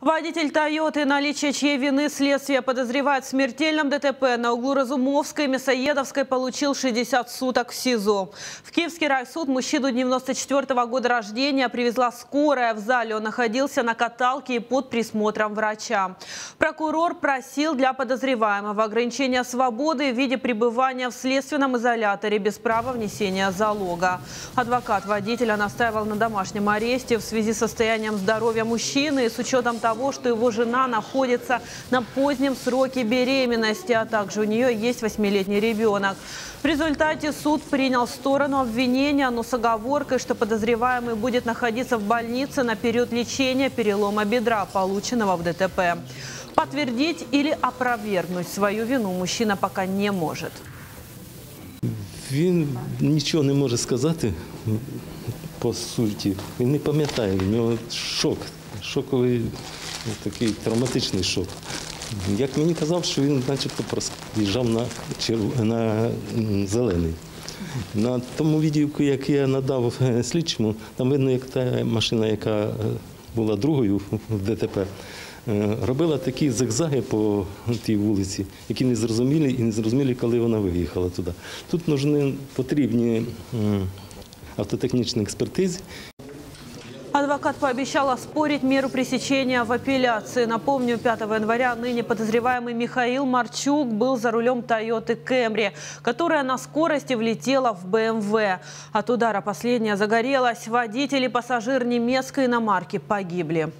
Водитель «Тойоты», наличие чьей вины следствие подозревает в смертельном ДТП на углу Разумовской и Мясоедовской получил 60 суток в СИЗО. В Киевский райсуд мужчину 94 -го года рождения привезла скорая. В зале он находился на каталке и под присмотром врача. Прокурор просил для подозреваемого ограничения свободы в виде пребывания в следственном изоляторе без права внесения залога. Адвокат водителя настаивал на домашнем аресте в связи с состоянием здоровья мужчины и с учетом того, того, что его жена находится на позднем сроке беременности, а также у нее есть восьмилетний ребенок. В результате суд принял сторону обвинения, но с оговоркой, что подозреваемый будет находиться в больнице на период лечения перелома бедра, полученного в ДТП. Подтвердить или опровергнуть свою вину мужчина пока не может. Він нічого не може сказати по суті. Він не пам'ятає, у нього шок, шоковий ну, такий травматичний шок. Як мені казав, що він начебто проїжджав на, на зелений. На тому відео, як я надав е, слідчому, там видно, як та машина, яка е, була другою в ДТП, е, робила такі зигзаги по тій вулиці, які не зрозумілі і не зрозумілі, коли вона виїхала туди. Тут потрібні автотехнічні експертизи. Адвокат пообещал оспорить меру пресечения в апелляции. Напомню, 5 января ныне подозреваемый Михаил Марчук был за рулем Тойоты Кэмри, которая на скорости влетела в БМВ. От удара последняя загорелась. Водитель и пассажир немецкой иномарки погибли.